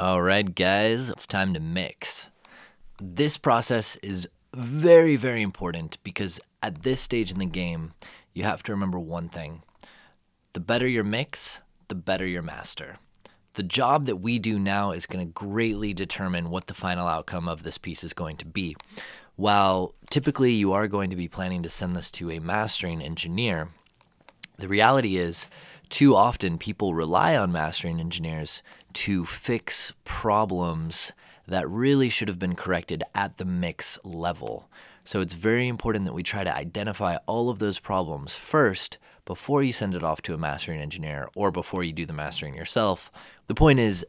All right, guys, it's time to mix. This process is very, very important because at this stage in the game, you have to remember one thing the better your mix, the better your master. The job that we do now is going to greatly determine what the final outcome of this piece is going to be. While typically you are going to be planning to send this to a mastering engineer, the reality is too often people rely on mastering engineers to fix problems that really should have been corrected at the mix level. So it's very important that we try to identify all of those problems first before you send it off to a mastering engineer or before you do the mastering yourself. The point is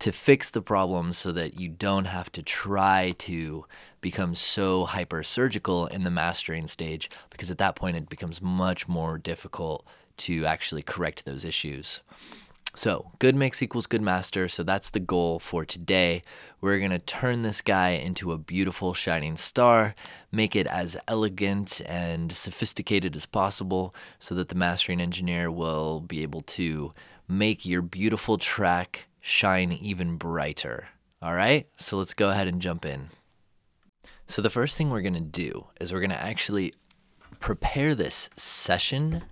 to fix the problems so that you don't have to try to become so hyper surgical in the mastering stage because at that point it becomes much more difficult to actually correct those issues. So, good mix equals good master. So, that's the goal for today. We're going to turn this guy into a beautiful shining star, make it as elegant and sophisticated as possible so that the mastering engineer will be able to make your beautiful track shine even brighter. All right, so let's go ahead and jump in. So, the first thing we're going to do is we're going to actually prepare this session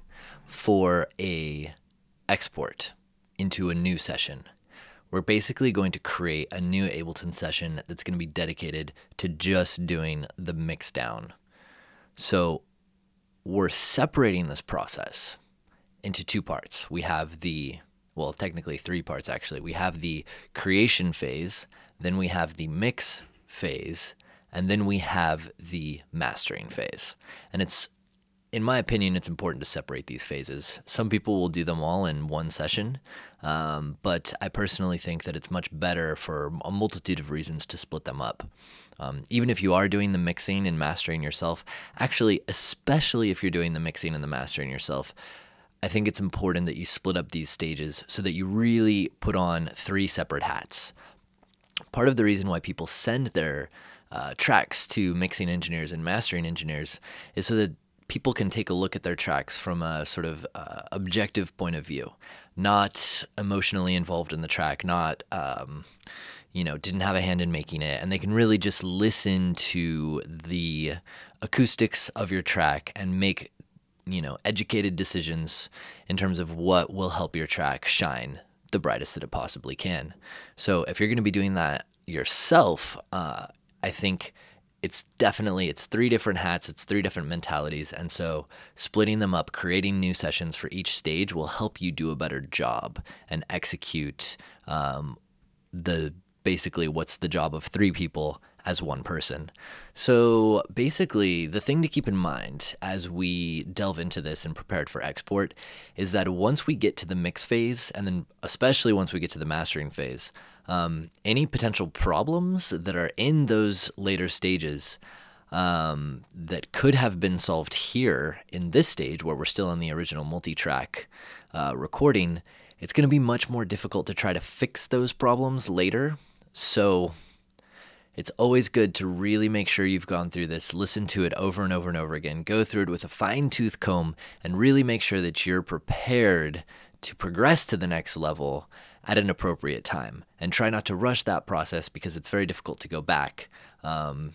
for a export into a new session. We're basically going to create a new Ableton session that's going to be dedicated to just doing the mix down. So we're separating this process into two parts. We have the, well, technically three parts actually. We have the creation phase, then we have the mix phase, and then we have the mastering phase. And it's in my opinion, it's important to separate these phases. Some people will do them all in one session, um, but I personally think that it's much better for a multitude of reasons to split them up. Um, even if you are doing the mixing and mastering yourself, actually, especially if you're doing the mixing and the mastering yourself, I think it's important that you split up these stages so that you really put on three separate hats. Part of the reason why people send their uh, tracks to mixing engineers and mastering engineers is so that people can take a look at their tracks from a sort of uh, objective point of view, not emotionally involved in the track, not, um, you know, didn't have a hand in making it. And they can really just listen to the acoustics of your track and make, you know, educated decisions in terms of what will help your track shine the brightest that it possibly can. So if you're going to be doing that yourself, uh, I think it's definitely it's three different hats it's three different mentalities and so splitting them up creating new sessions for each stage will help you do a better job and execute um, the basically what's the job of three people as one person so basically the thing to keep in mind as we delve into this and prepare it for export is that once we get to the mix phase and then especially once we get to the mastering phase um, any potential problems that are in those later stages um, that could have been solved here in this stage where we're still in the original multi-track uh, recording, it's going to be much more difficult to try to fix those problems later. So it's always good to really make sure you've gone through this, listen to it over and over and over again, go through it with a fine tooth comb, and really make sure that you're prepared to progress to the next level at an appropriate time and try not to rush that process because it's very difficult to go back. Um,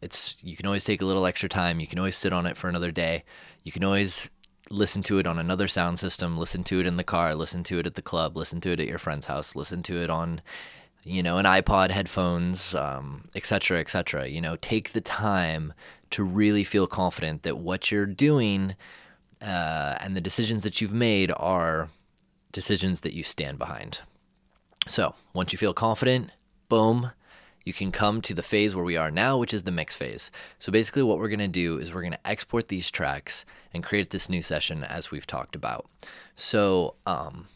it's you can always take a little extra time. You can always sit on it for another day. You can always listen to it on another sound system, listen to it in the car, listen to it at the club, listen to it at your friend's house, listen to it on you know, an iPod, headphones, um, et cetera, et cetera. You know, take the time to really feel confident that what you're doing uh, and the decisions that you've made are decisions that you stand behind. So once you feel confident, boom, you can come to the phase where we are now, which is the mix phase. So basically what we're gonna do is we're gonna export these tracks and create this new session as we've talked about. So um,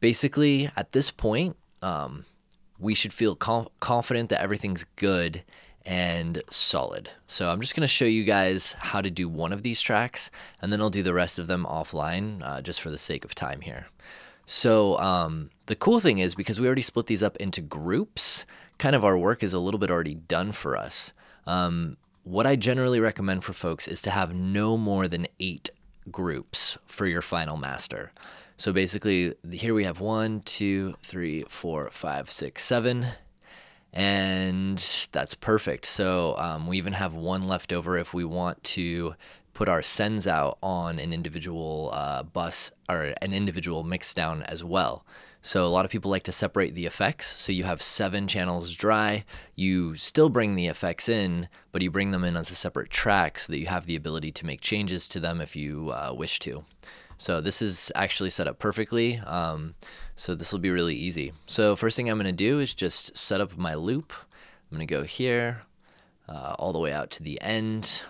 basically at this point, um, we should feel confident that everything's good and solid. So I'm just going to show you guys how to do one of these tracks, and then I'll do the rest of them offline uh, just for the sake of time here. So um, the cool thing is because we already split these up into groups, kind of our work is a little bit already done for us. Um, what I generally recommend for folks is to have no more than eight groups for your final master. So basically, here we have one, two, three, four, five, six, seven, and that's perfect. So um, we even have one left over if we want to put our sends out on an individual uh, bus or an individual mix down as well. So a lot of people like to separate the effects. So you have seven channels dry. You still bring the effects in, but you bring them in as a separate track so that you have the ability to make changes to them if you uh, wish to. So this is actually set up perfectly. Um, so this will be really easy. So first thing I'm going to do is just set up my loop. I'm to go here uh, all the way out to the end.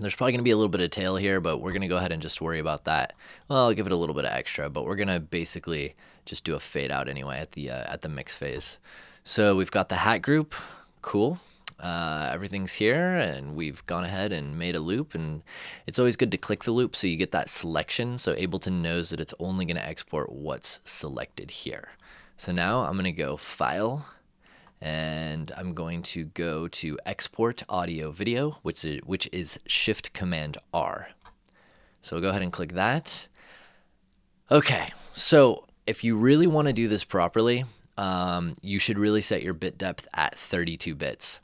There's probably going to be a little bit of tail here, but we're going to go ahead and just worry about that. Well, I'll give it a little bit of extra, but we're going to basically just do a fade out anyway at the uh, at the mix phase. So we've got the hat group, cool. Uh, everything's here and we've gone ahead and made a loop and it's always good to click the loop so you get that selection so Ableton knows that it's only going to export what's selected here. So now I'm going to go file and I'm going to go to export audio video which is, which is shift command R. So we'll go ahead and click that. Okay, so if you really want to do this properly, um, you should really set your bit depth at 32 bits.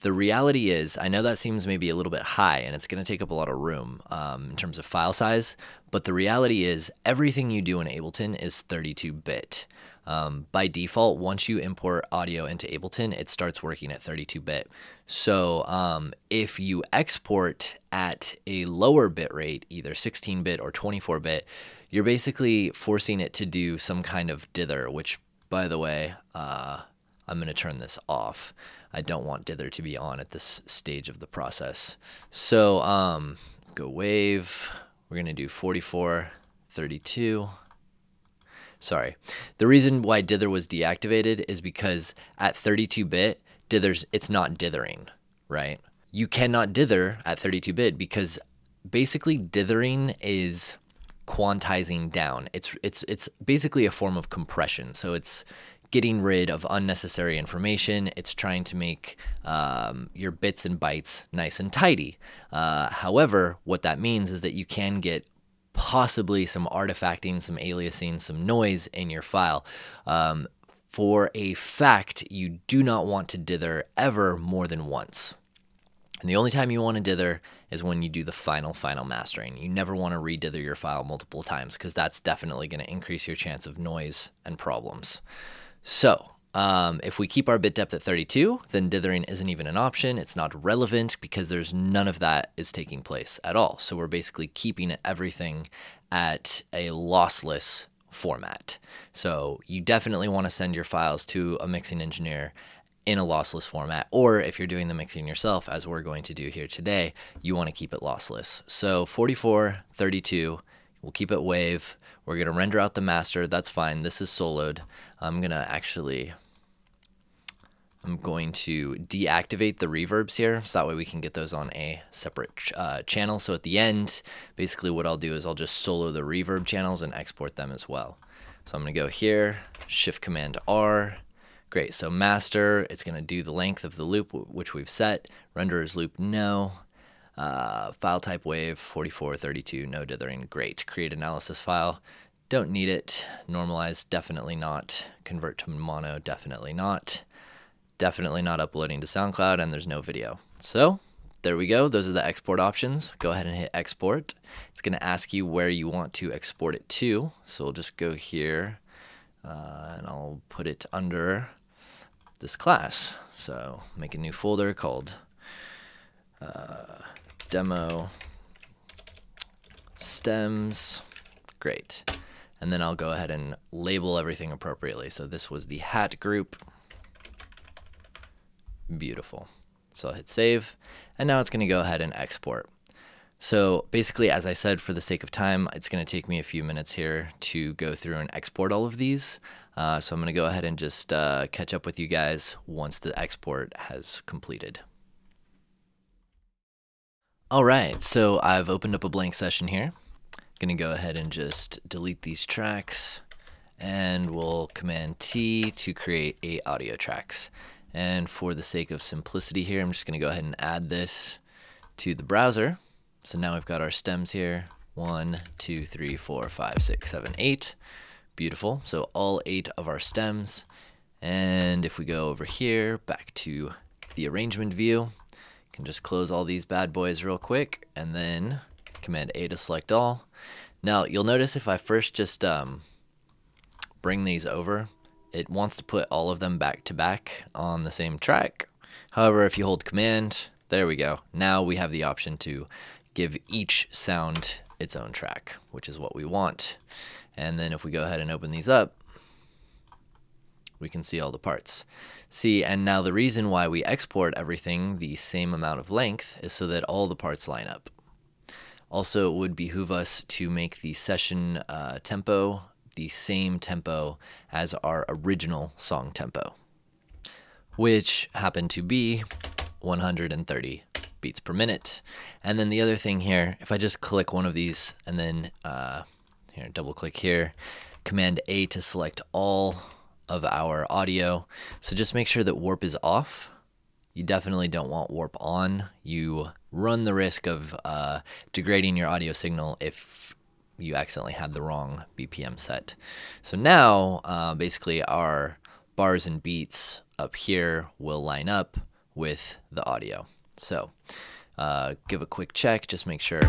The reality is, I know that seems maybe a little bit high and it's going to take up a lot of room um, in terms of file size, but the reality is everything you do in Ableton is 32 bit. Um, by default, once you import audio into Ableton, it starts working at 32 bit. So um, if you export at a lower bit rate, either 16 bit or 24 bit, you're basically forcing it to do some kind of dither, which, by the way, uh, I'm going to turn this off. I don't want dither to be on at this stage of the process. So um, go wave. We're going to do 44, 32. Sorry. The reason why dither was deactivated is because at 32 bit, dithers, it's not dithering, right? You cannot dither at 32 bit because basically dithering is quantizing down. It's it's it's basically a form of compression. So it's getting rid of unnecessary information. It's trying to make um, your bits and bytes nice and tidy. Uh, however, what that means is that you can get possibly some artifacting, some aliasing, some noise in your file. Um, for a fact, you do not want to dither ever more than once. And the only time you want to dither is when you do the final, final mastering. You never want to redither your file multiple times because that's definitely going to increase your chance of noise and problems. So, um, if we keep our bit depth at 32, then dithering isn't even an option. It's not relevant because there's none of that is taking place at all. So we're basically keeping everything at a lossless format. So you definitely want to send your files to a mixing engineer in a lossless format, or if you're doing the mixing yourself, as we're going to do here today, you want to keep it lossless. So 44, 32, we'll keep it wave. We're going to render out the master. That's fine. This is soloed. I'm going to actually, I'm going to deactivate the reverbs here, so that way we can get those on a separate uh, channel. So at the end, basically what I'll do is I'll just solo the reverb channels and export them as well. So I'm going to go here, Shift Command R, Great, so master, it's going to do the length of the loop, which we've set. Render as loop, no. Uh, file type wave, 4432, no dithering. Great, create analysis file. Don't need it. Normalize, definitely not. Convert to mono, definitely not. Definitely not uploading to SoundCloud, and there's no video. So there we go. Those are the export options. Go ahead and hit export. It's going to ask you where you want to export it to. So we'll just go here, uh, and I'll put it under this class. So make a new folder called uh, demo stems. Great. And then I'll go ahead and label everything appropriately. So this was the hat group. Beautiful. So I'll hit save. And now it's going to go ahead and export. So basically, as I said, for the sake of time, it's going to take me a few minutes here to go through and export all of these. Uh, so I'm going to go ahead and just uh, catch up with you guys once the export has completed. All right, so I've opened up a blank session here. I'm going to go ahead and just delete these tracks and we'll command T to create a audio tracks. And for the sake of simplicity here, I'm just going to go ahead and add this to the browser. So now we've got our stems here. One, two, three, four, five, six, seven, eight. Beautiful. So all eight of our stems. And if we go over here, back to the arrangement view, can just close all these bad boys real quick and then Command A to select all. Now you'll notice if I first just um, bring these over, it wants to put all of them back to back on the same track. However, if you hold Command, there we go. Now we have the option to give each sound its own track, which is what we want. And then if we go ahead and open these up, we can see all the parts. See, and now the reason why we export everything the same amount of length is so that all the parts line up. Also, it would behoove us to make the session uh, tempo the same tempo as our original song tempo, which happened to be 130 beats per minute. And then the other thing here, if I just click one of these and then uh, here, double click here, Command A to select all of our audio. So just make sure that warp is off. You definitely don't want warp on. You run the risk of uh, degrading your audio signal if you accidentally had the wrong BPM set. So now, uh, basically, our bars and beats up here will line up with the audio. So uh, give a quick check, just make sure.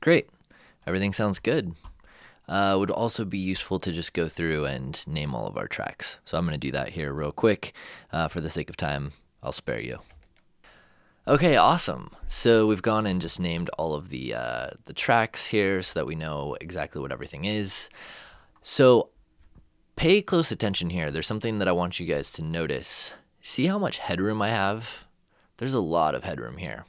Great. Everything sounds good. Uh, would also be useful to just go through and name all of our tracks. So I'm going to do that here real quick. Uh, for the sake of time, I'll spare you. Okay, awesome. So we've gone and just named all of the uh, the tracks here so that we know exactly what everything is. So pay close attention here. There's something that I want you guys to notice. See how much headroom I have? There's a lot of headroom here.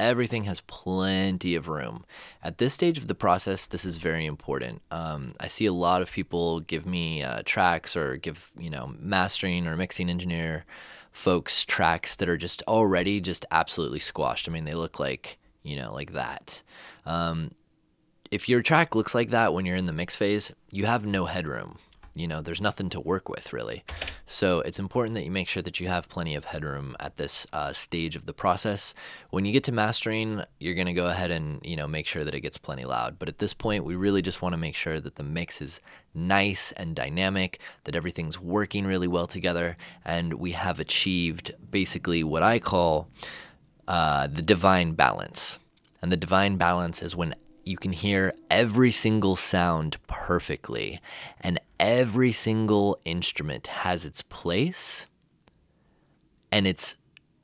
Everything has plenty of room. At this stage of the process, this is very important. Um, I see a lot of people give me uh, tracks or give, you know, mastering or mixing engineer folks tracks that are just already just absolutely squashed. I mean, they look like, you know, like that. Um, if your track looks like that when you're in the mix phase, you have no headroom you know, there's nothing to work with really. So it's important that you make sure that you have plenty of headroom at this uh, stage of the process. When you get to mastering, you're going to go ahead and, you know, make sure that it gets plenty loud. But at this point, we really just want to make sure that the mix is nice and dynamic, that everything's working really well together, and we have achieved basically what I call uh, the divine balance. And the divine balance is when you can hear every single sound perfectly, and every single instrument has its place, and it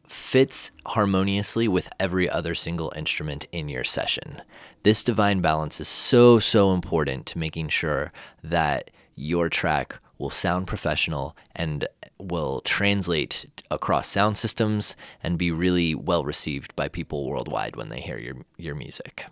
fits harmoniously with every other single instrument in your session. This divine balance is so, so important to making sure that your track will sound professional and will translate across sound systems and be really well received by people worldwide when they hear your, your music.